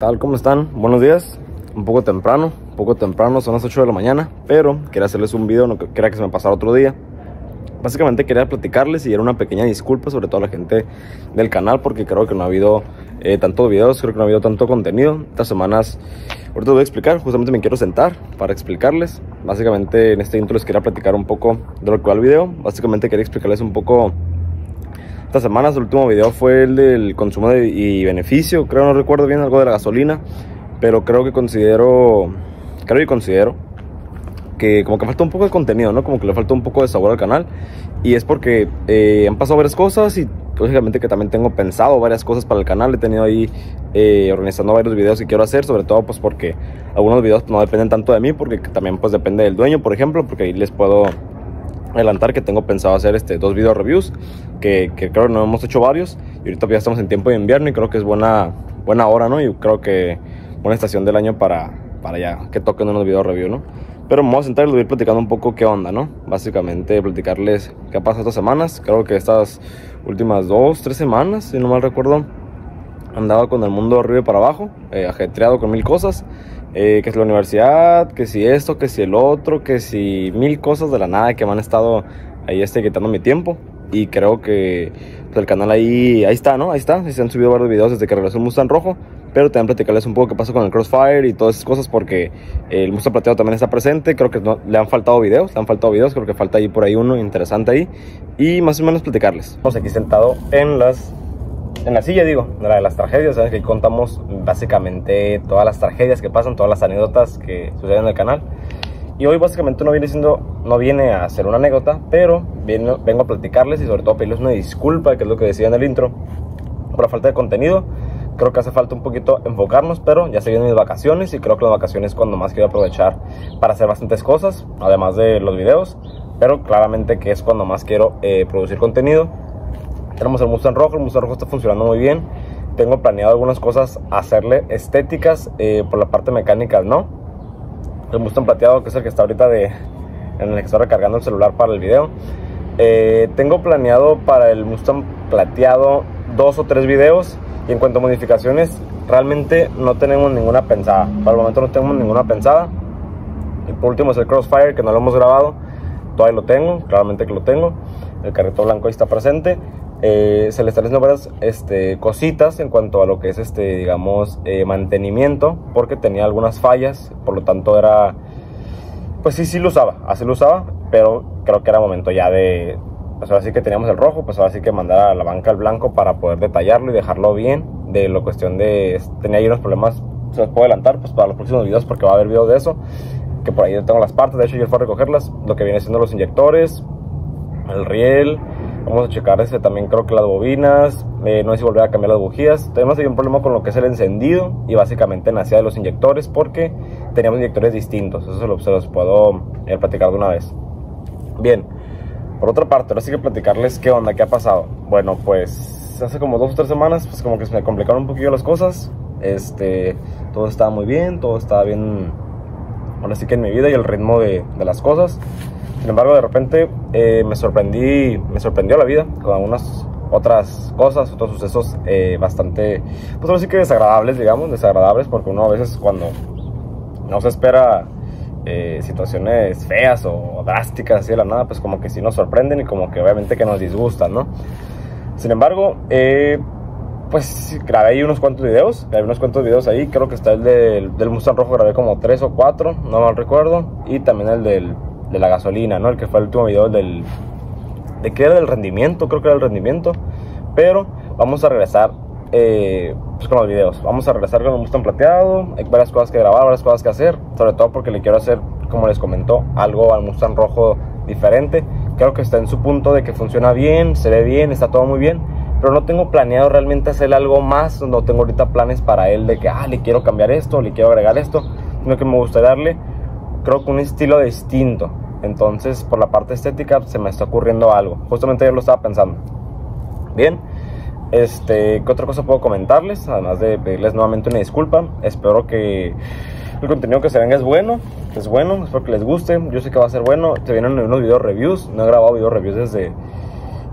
tal? ¿Cómo están? Buenos días. Un poco temprano, un poco temprano, son las 8 de la mañana, pero quería hacerles un video, no quería que se me pasara otro día. Básicamente quería platicarles y era una pequeña disculpa sobre todo a la gente del canal porque creo que no ha habido eh, videos, creo que no ha habido tanto contenido. Estas semanas, ahorita voy a explicar, justamente me quiero sentar para explicarles. Básicamente en este intro les quería platicar un poco de lo que va el video. Básicamente quería explicarles un poco estas semanas. El último video fue el del consumo de, y beneficio, creo, no recuerdo bien algo de la gasolina, pero creo que considero, creo y considero que como que falta un poco de contenido, ¿no? Como que le falta un poco de sabor al canal. Y es porque eh, han pasado varias cosas y lógicamente que también tengo pensado varias cosas para el canal. He tenido ahí eh, organizando varios videos que quiero hacer, sobre todo pues porque algunos videos no dependen tanto de mí, porque también pues depende del dueño, por ejemplo, porque ahí les puedo adelantar que tengo pensado hacer este dos video reviews que, creo que no hemos hecho varios y ahorita ya estamos en tiempo de invierno y creo que es buena buena hora no y creo que buena estación del año para para ya que toquen unos video review no pero me voy a sentar y les voy a ir platicando un poco qué onda, ¿no? Básicamente platicarles qué ha pasado estas semanas. Creo que estas últimas dos, tres semanas, si no mal recuerdo, andaba con el mundo arriba y para abajo, eh, ajetreado con mil cosas. Eh, que es la universidad, que si esto, que si el otro, que si mil cosas de la nada que me han estado ahí este, quitando mi tiempo. Y creo que pues, el canal ahí, ahí está, ¿no? Ahí está. Se han subido varios videos desde que regresó el Mustang Rojo pero también platicarles un poco qué pasó con el Crossfire y todas esas cosas porque el Mustang Plateado también está presente, creo que no, le han faltado videos, le han faltado videos, creo que falta ahí por ahí uno interesante ahí y más o menos platicarles. Estamos aquí sentado en las en la silla digo, la de las tragedias, ¿sabes? que contamos básicamente todas las tragedias que pasan, todas las anécdotas que suceden en el canal. Y hoy básicamente no viene siendo, no viene a ser una anécdota, pero viene, vengo a platicarles y sobre todo a pedirles una disculpa, que es lo que decía en el intro, por la falta de contenido creo que hace falta un poquito enfocarnos, pero ya se vienen mis vacaciones y creo que las vacaciones es cuando más quiero aprovechar para hacer bastantes cosas, además de los videos, pero claramente que es cuando más quiero eh, producir contenido. Tenemos el Mustang Rojo, el Mustang Rojo está funcionando muy bien. Tengo planeado algunas cosas hacerle estéticas eh, por la parte mecánica, ¿no? El Mustang Plateado, que es el que está ahorita de, en el que estoy recargando el celular para el video. Eh, tengo planeado para el Mustang Plateado dos o tres videos y en cuanto a modificaciones, realmente no tenemos ninguna pensada. Para el momento no tenemos ninguna pensada. Y por último es el Crossfire, que no lo hemos grabado. Todavía lo tengo, claramente que lo tengo. El carrito blanco ahí está presente. Eh, se le están haciendo varias este, cositas en cuanto a lo que es, este, digamos, eh, mantenimiento, porque tenía algunas fallas, por lo tanto era, pues sí, sí lo usaba, así lo usaba, pero creo que era momento ya de, pues ahora sí que teníamos el rojo, pues ahora sí que mandar a la banca el blanco para poder detallarlo y dejarlo bien. De la cuestión de, tenía ahí unos problemas, se los puedo adelantar pues para los próximos videos porque va a haber videos de eso. Que por ahí tengo las partes, de hecho yo fui a recogerlas, lo que viene siendo los inyectores, el riel. Vamos a checar ese también creo que las bobinas, eh, no sé si volver a cambiar las bujías. Tenemos ahí un problema con lo que es el encendido y básicamente nacía de los inyectores porque teníamos inyectores distintos. Eso se, lo, se los puedo eh, platicar de una vez. Bien, por otra parte, ahora sí que platicarles qué onda, qué ha pasado. Bueno, pues hace como dos o tres semanas, pues como que se me complicaron un poquillo las cosas. Este, todo estaba muy bien, todo estaba bien, ahora sí que en mi vida y el ritmo de, de las cosas. Sin embargo, de repente eh, me sorprendí, me sorprendió la vida con algunas otras cosas, otros sucesos eh, bastante, pues ahora sí que desagradables, digamos, desagradables, porque uno a veces cuando no se espera eh, situaciones feas o drásticas así de la nada, pues como que sí nos sorprenden y como que obviamente que nos disgustan, ¿no? Sin embargo, pues grabé ahí unos cuantos videos, grabé unos cuantos videos ahí, creo que está el del, del Mustang Rojo, grabé como tres o cuatro, no mal recuerdo, y también el del, de la gasolina, ¿no? El que fue el último video del, de que era del rendimiento, creo que era el rendimiento, pero vamos a regresar eh, pues con los videos. Vamos a regresar con el Mustang plateado. Hay varias cosas que grabar, varias cosas que hacer. Sobre todo porque le quiero hacer, como les comentó, algo al Mustang rojo diferente. Creo que está en su punto de que funciona bien, se ve bien, está todo muy bien. Pero no tengo planeado realmente hacer algo más. No tengo ahorita planes para él de que, ah, le quiero cambiar esto, le quiero agregar esto. Sino que me gustaría darle, creo que un estilo distinto. Entonces, por la parte estética, se me está ocurriendo algo. Justamente yo lo estaba pensando. Bien. Este, ¿qué otra cosa puedo comentarles? Además de pedirles nuevamente una disculpa. Espero que el contenido que se venga es bueno. Es bueno, espero que les guste. Yo sé que va a ser bueno. Se vienen unos video reviews. No he grabado video reviews desde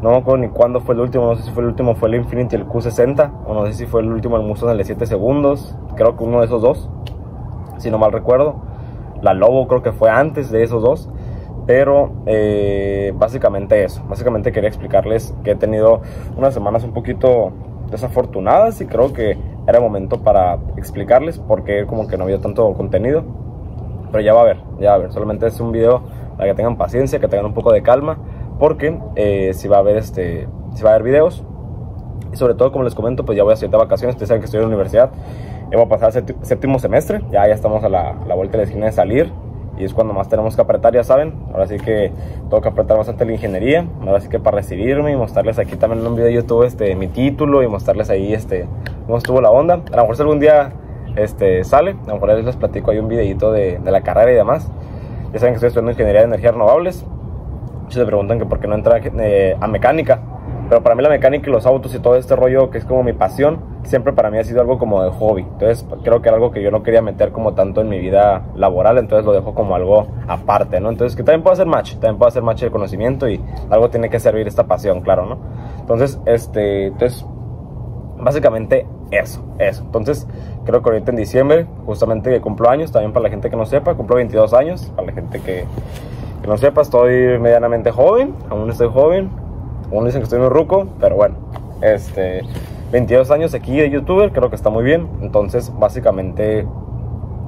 No me acuerdo ni cuándo fue el último, no sé si fue el último, fue el Infinity, el Q60, o no sé si fue el último el Mustang el de 7 segundos, creo que uno de esos dos, si no mal recuerdo. La Lobo creo que fue antes de esos dos. Pero eh, básicamente eso. Básicamente quería explicarles que he tenido unas semanas un poquito desafortunadas y creo que era momento para explicarles porque como que no había tanto contenido. Pero ya va a haber, ya va a haber. Solamente es un video para que tengan paciencia, que tengan un poco de calma. Porque eh, si va a haber este, si va a haber videos. Y sobre todo, como les comento, pues ya voy a salir de vacaciones. Ustedes saben que estoy en la universidad. Ya voy a pasar séptimo semestre. Ya, ya estamos a la, a la vuelta de la esquina de salir y es cuando más tenemos que apretar, ya saben. Ahora sí que tengo que apretar bastante la ingeniería. Ahora sí que para recibirme y mostrarles aquí también en un video de YouTube este, mi título y mostrarles ahí este, cómo estuvo la onda. A lo mejor si algún día este, sale, a lo mejor les platico ahí un videito de, de la carrera y demás. Ya saben que estoy estudiando ingeniería de energías renovables. Muchos se preguntan que por qué no entra eh, a mecánica. Pero para mí la mecánica y los autos y todo este rollo que es como mi pasión, siempre para mí ha sido algo como de hobby. Entonces creo que era algo que yo no quería meter como tanto en mi vida laboral, entonces lo dejo como algo aparte, ¿no? Entonces que también puedo hacer match, también puedo hacer match de conocimiento y algo tiene que servir esta pasión, claro, ¿no? Entonces, este, entonces, básicamente eso, eso. Entonces, creo que ahorita en diciembre, justamente que cumplo años, también para la gente que no sepa, cumplo 22 años, para la gente que, que no sepa, estoy medianamente joven, aún estoy joven, aún dicen que estoy muy ruco, pero bueno, este 22 años aquí de youtuber, creo que está muy bien. Entonces, básicamente,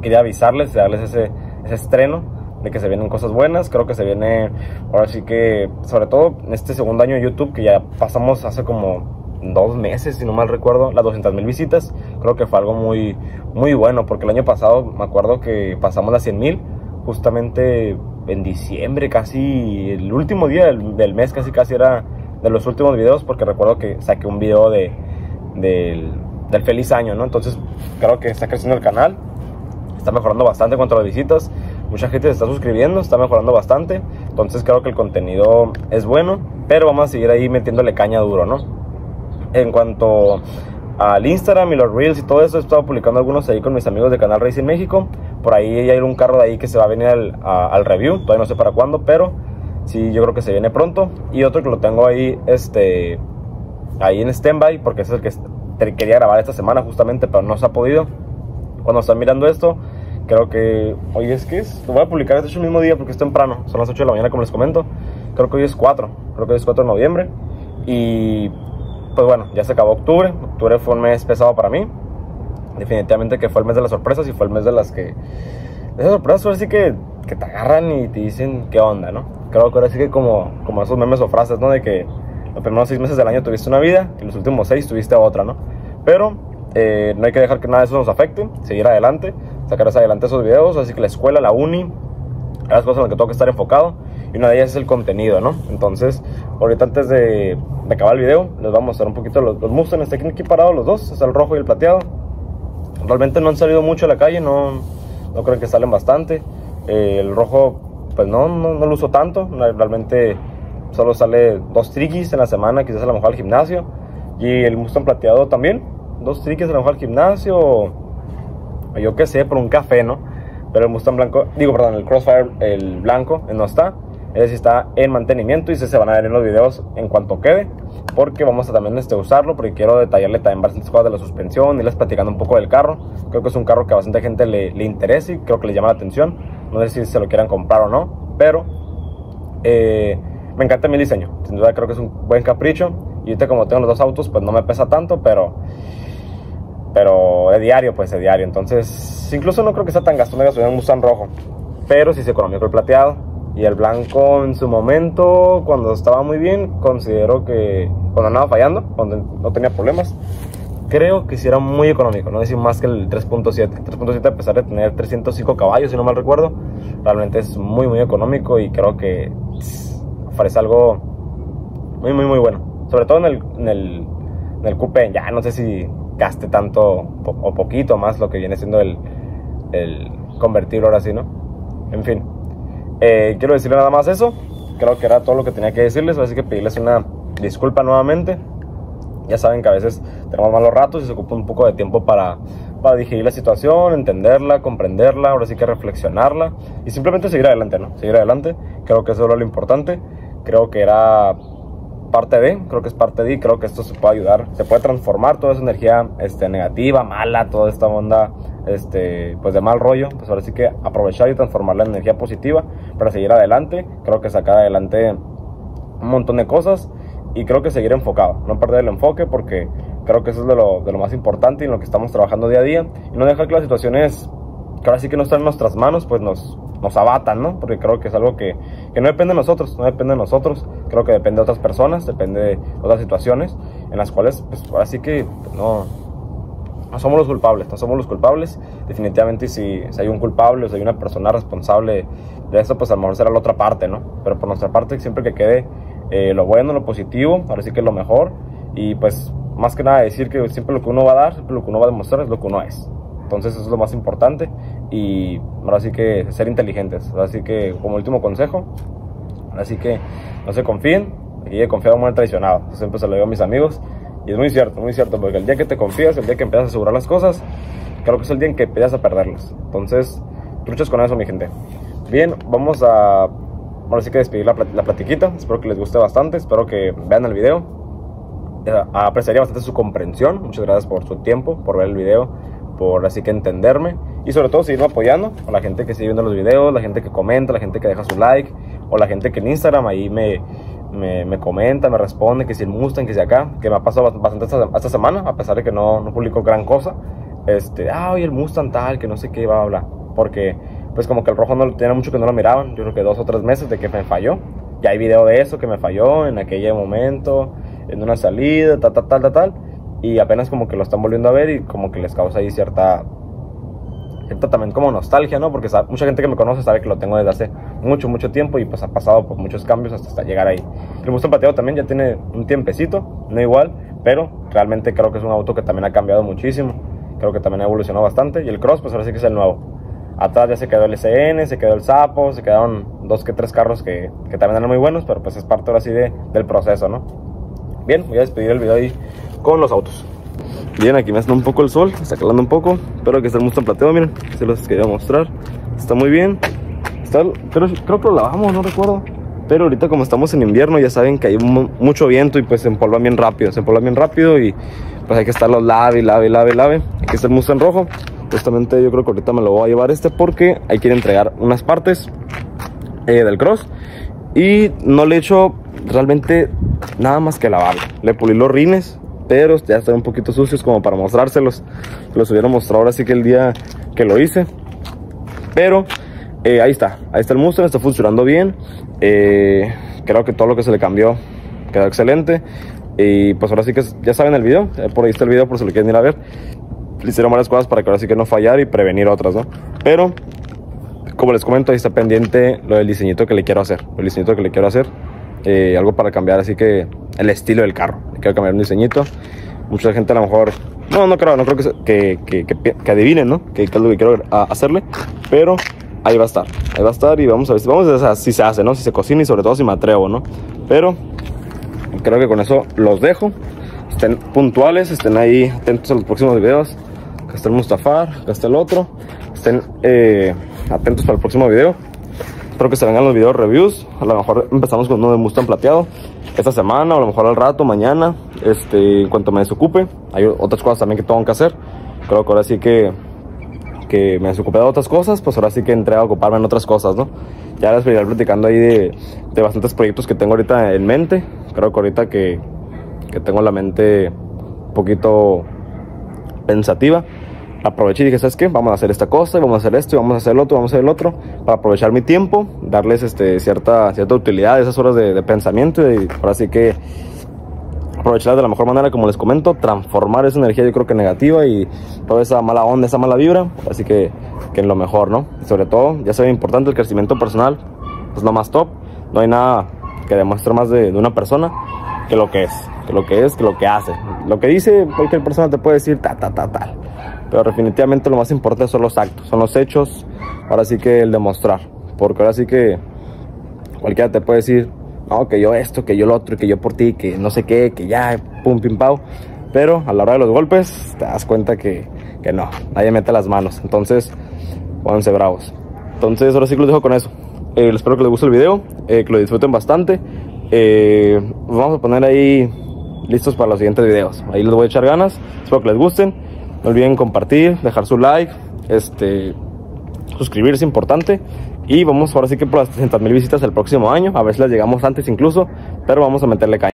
quería avisarles, darles ese, ese estreno de que se vienen cosas buenas. Creo que se viene, ahora sí que, sobre todo en este segundo año de YouTube, que ya pasamos hace como dos meses, si no mal recuerdo, las 200 mil visitas. Creo que fue algo muy, muy bueno, porque el año pasado me acuerdo que pasamos las 100 mil, justamente en diciembre, casi el último día del, del mes, casi casi era de los últimos videos, porque recuerdo que saqué un video de del, feliz año, ¿no? Entonces creo que está creciendo el canal, está mejorando bastante cuanto a las visitas, mucha gente se está suscribiendo, está mejorando bastante, entonces creo que el contenido es bueno, pero vamos a seguir ahí metiéndole caña duro, ¿no? En cuanto al Instagram y los Reels y todo eso, he estado publicando algunos ahí con mis amigos de Canal Racing México, por ahí hay un carro de ahí que se va a venir al, al review, todavía no sé para cuándo, pero sí, yo creo que se viene pronto, y otro que lo tengo ahí, este ahí en standby porque es el que quería grabar esta semana justamente, pero no se ha podido. Cuando están mirando esto, creo que hoy es que es, lo voy a publicar este mismo día porque es temprano, son las 8 de la mañana como les comento. Creo que hoy es 4, creo que hoy es 4 de noviembre. Y pues bueno, ya se acabó octubre. Octubre fue un mes pesado para mí. Definitivamente que fue el mes de las sorpresas y fue el mes de las que. De esas sorpresas, ahora sí que, que te agarran y te dicen qué onda, ¿no? Creo que ahora sí que como, como esos memes o frases, ¿no? De que los primeros seis meses del año tuviste una vida y los últimos seis tuviste otra, ¿no? Pero eh, no hay que dejar que nada de eso nos afecte, seguir adelante, sacar adelante esos videos, así que la escuela, la uni, las cosas en las que tengo que estar enfocado y una de ellas es el contenido, ¿no? Entonces, ahorita antes de, acabar el video, les vamos a mostrar un poquito los, los Mustang, están aquí parados los dos, es el rojo y el plateado. Realmente no han salido mucho a la calle, no, no creo que salen bastante. Eh, el rojo, pues no, no, no, lo uso tanto, realmente solo sale dos triquis en la semana, quizás a lo mejor al gimnasio. Y el Mustang plateado también, dos triquis a lo mejor al gimnasio, o, yo qué sé, por un café, ¿no? Pero el Mustang blanco, digo, perdón, el Crossfire, el blanco, no está. Ese está en mantenimiento y se, van a ver en los videos en cuanto quede. Porque vamos a también este, usarlo, porque quiero detallarle también bastantes cosas de la suspensión, y les platicando un poco del carro. Creo que es un carro que a bastante gente le, le interesa y creo que le llama la atención. No sé si se lo quieran comprar o no, pero... Eh, me encanta mi diseño. Sin duda creo que es un buen capricho. Y ahorita como tengo los dos autos, pues no me pesa tanto, pero... Pero diario, pues de diario. Entonces, incluso no creo que sea tan gastón de gasolina un Mustang rojo. Pero sí se económico el plateado. Y el blanco en su momento, cuando estaba muy bien, considero que cuando andaba fallando, cuando no tenía problemas, creo que sí era muy económico, no decir más que el 3.7. 3.7 a pesar de tener 305 caballos, si no mal recuerdo, realmente es muy muy económico y creo que ofrece algo muy, muy, muy bueno. Sobre todo en el, en el, en el coupé, ya no sé si gaste tanto o poquito más lo que viene siendo el, el convertirlo ahora sí, ¿no? En fin, eh, quiero decirle nada más eso. Creo que era todo lo que tenía que decirles, así que pedirles una disculpa nuevamente. Ya saben que a veces tenemos malos ratos y se ocupa un poco de tiempo para, para digerir la situación, entenderla, comprenderla, ahora sí que reflexionarla y simplemente seguir adelante, ¿no? Seguir adelante, creo que eso es lo importante. Creo que era parte de, creo que es parte de, y creo que esto se puede ayudar, se puede transformar toda esa energía este, negativa, mala, toda esta onda este, pues de mal rollo, pues ahora sí que aprovechar y transformarla en energía positiva para seguir adelante, creo que sacar adelante un montón de cosas y creo que seguir enfocado, no perder el enfoque porque creo que eso es de lo, de lo más importante y en lo que estamos trabajando día a día y no dejar que las situaciones que ahora sí que no están en nuestras manos pues nos, nos abatan, ¿no? Porque creo que es algo que, que, no depende de nosotros, no depende de nosotros, creo que depende de otras personas, depende de otras situaciones en las cuales pues ahora sí que no, no somos los culpables, no somos los culpables. Definitivamente si, si, hay un culpable o si hay una persona responsable de eso, pues a lo mejor será la otra parte, ¿no? Pero por nuestra parte siempre que quede eh, lo bueno, lo positivo, ahora sí que es lo mejor. Y pues más que nada decir que siempre lo que uno va a dar, siempre lo que uno va a demostrar es lo que uno es. Entonces eso es lo más importante y ahora sí que ser inteligentes. Ahora sí que como último consejo, ahora sí que no se confíen. Y he confiado muy traicionado. siempre se lo digo a mis amigos y es muy cierto, muy cierto, porque el día que te confías, el día que empiezas a asegurar las cosas, creo que es el día en que empiezas a perderlas. Entonces, truchas con eso, mi gente. Bien, vamos a, ahora sí que despedir la, la platiquita. Espero que les guste bastante, espero que vean el video. Eh, apreciaría bastante su comprensión. Muchas gracias por su tiempo, por ver el video, por así que entenderme. Y sobre todo seguirme apoyando a la gente que sigue viendo los videos, la gente que comenta, la gente que deja su like, o la gente que en Instagram ahí me me, me, comenta, me responde que si el Mustang, que si acá, que me ha pasado bastante esta, esta semana, a pesar de que no, no publicó gran cosa. Este, ah, oye, el Mustang tal, que no sé qué, va a hablar. Porque, pues como que el rojo no tenía mucho que no lo miraban, yo creo que dos o tres meses de que me falló. Ya hay video de eso, que me falló en aquel momento, en una salida, tal, tal, tal, tal. Y apenas como que lo están volviendo a ver y como que les causa ahí cierta también como nostalgia, ¿no? Porque mucha gente que me conoce sabe que lo tengo desde hace mucho, mucho tiempo y pues ha pasado por muchos cambios hasta, llegar ahí. El Mustang Plateado también ya tiene un tiempecito, no igual, pero realmente creo que es un auto que también ha cambiado muchísimo. Creo que también ha evolucionado bastante y el Cross pues ahora sí que es el nuevo. Atrás ya se quedó el SN, se quedó el Sapo, se quedaron dos que tres carros que, que también eran muy buenos, pero pues es parte ahora sí de, del proceso, ¿no? Bien, voy a despedir el video ahí con los autos. Bien, aquí me está un poco el sol, está calando un poco. Espero que esté el Mustang plateado, miren, se los quería mostrar. Está muy bien. Está, pero creo que lo lavamos, no recuerdo. Pero ahorita como estamos en invierno, ya saben que hay mucho viento y pues se empolvan bien rápido. Se empolvan bien rápido y pues hay que estarlo lave, lave, lave, lave. Aquí está el Mustang rojo. Justamente yo creo que ahorita me lo voy a llevar este porque hay que entregar unas partes eh, del cross. Y no le he hecho realmente nada más que lavarlo. Le pulí los rines, pero ya están un poquito sucios como para mostrárselos. Los hubiera mostrado ahora sí que el día que lo hice. Pero eh, ahí está, ahí está el Mustang, está funcionando bien. Eh, creo que todo lo que se le cambió quedó excelente. Y pues ahora sí que ya saben el video, por ahí está el video por si lo quieren ir a ver. Le hicieron varias cosas para que ahora sí que no fallar y prevenir otras, ¿no? Pero, como les comento, ahí está pendiente lo del diseñito que le quiero hacer. El diseñito que le quiero hacer. Eh, algo para cambiar así que el estilo del carro. Quiero cambiar un diseñito. Mucha gente a lo mejor, no, no creo, no creo que, que, que, que adivinen, ¿no? Que, es lo que quiero hacerle. Pero ahí va a estar, ahí va a estar y vamos a ver, vamos a ver si se hace, ¿no? Si se cocina y sobre todo si me atrevo, ¿no? Pero creo que con eso los dejo. Estén puntuales, estén ahí atentos a los próximos videos. Acá está el Mustafar, acá está el otro. Estén eh, atentos para el próximo video. Espero que se vengan los videos reviews. A lo mejor empezamos con uno de Mustang plateado esta semana o a lo mejor al rato, mañana, este, en cuanto me desocupe. Hay otras cosas también que tengo que hacer. Creo que ahora sí que, que me desocupé de otras cosas, pues ahora sí que entré a ocuparme en otras cosas, ¿no? Ya les voy a ir platicando ahí de, de, bastantes proyectos que tengo ahorita en mente. Creo que ahorita que, que tengo la mente un poquito pensativa aproveché y dije, ¿sabes qué? Vamos a hacer esta cosa, vamos a hacer esto, y vamos a hacer el otro, vamos a hacer el otro, para aprovechar mi tiempo, darles este, cierta, cierta utilidad esas horas de, pensamiento y ahora sí que aprovecharlas de la mejor manera, como les comento, transformar esa energía yo creo que negativa y toda esa mala onda, esa mala vibra, así que, que lo mejor, ¿no? Y sobre todo, ya saben, importante el crecimiento personal, pues lo más top, no hay nada que demuestre más de, de una persona que lo que es, que lo que es, que lo que hace. Lo que dice cualquier persona te puede decir ta, ta, ta, tal. Pero definitivamente lo más importante son los actos, son los hechos. Ahora sí que el demostrar. Porque ahora sí que cualquiera te puede decir, no, que yo esto, que yo lo otro, que yo por ti, que no sé qué, que ya, pum, pim, pau. Pero a la hora de los golpes te das cuenta que, que no, nadie mete las manos. Entonces, pónganse bravos. Entonces, ahora sí que los dejo con eso. Eh, espero que les guste el video, eh, que lo disfruten bastante. eh, vamos a poner ahí listos para los siguientes videos. Ahí les voy a echar ganas. Espero que les gusten. No olviden compartir, dejar su like, este, suscribirse importante. Y vamos ahora sí que por las 300 mil visitas el próximo año. A ver si las llegamos antes incluso. Pero vamos a meterle caña.